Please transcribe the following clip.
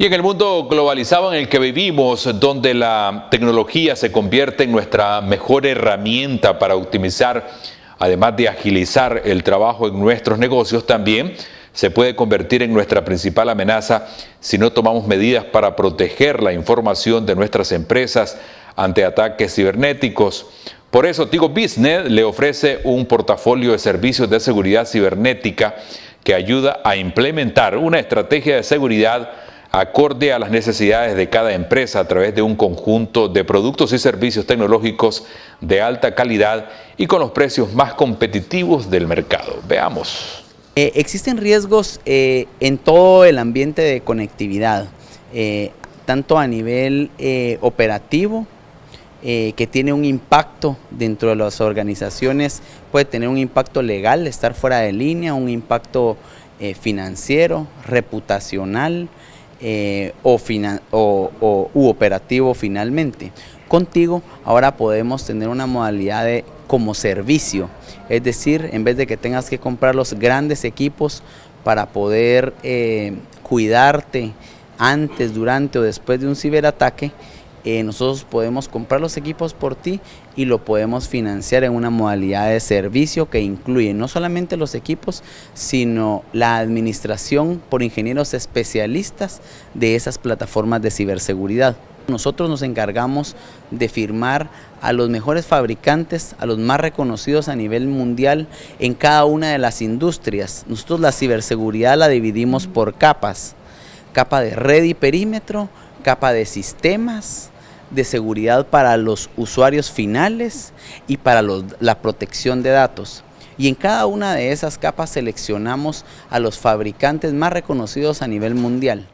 Y en el mundo globalizado en el que vivimos, donde la tecnología se convierte en nuestra mejor herramienta para optimizar, además de agilizar el trabajo en nuestros negocios, también se puede convertir en nuestra principal amenaza si no tomamos medidas para proteger la información de nuestras empresas ante ataques cibernéticos. Por eso Tigo Business le ofrece un portafolio de servicios de seguridad cibernética que ayuda a implementar una estrategia de seguridad acorde a las necesidades de cada empresa a través de un conjunto de productos y servicios tecnológicos de alta calidad y con los precios más competitivos del mercado. Veamos. Eh, existen riesgos eh, en todo el ambiente de conectividad, eh, tanto a nivel operativo, que tiene un impacto dentro de las organizaciones, puede tener un impacto legal, estar fuera de línea, un impacto financiero, reputacional, eh, o, o, u operativo finalmente. Contigo ahora podemos tener una modalidad de como servicio, es decir, en vez de que tengas que comprar los grandes equipos para poder eh, cuidarte antes, durante o después de un ciberataque, eh, nosotros podemos comprar los equipos por ti y lo podemos financiar en una modalidad de servicio que incluye no solamente los equipos, sino la administración por ingenieros especialistas de esas plataformas de ciberseguridad. Nosotros nos encargamos de firmar a los mejores fabricantes, a los más reconocidos a nivel mundial en cada una de las industrias. Nosotros la ciberseguridad la dividimos por capas, capa de red y perímetro, capa de sistemas, de seguridad para los usuarios finales y para la protección de datos. Y en cada una de esas capas seleccionamos a los fabricantes más reconocidos a nivel mundial.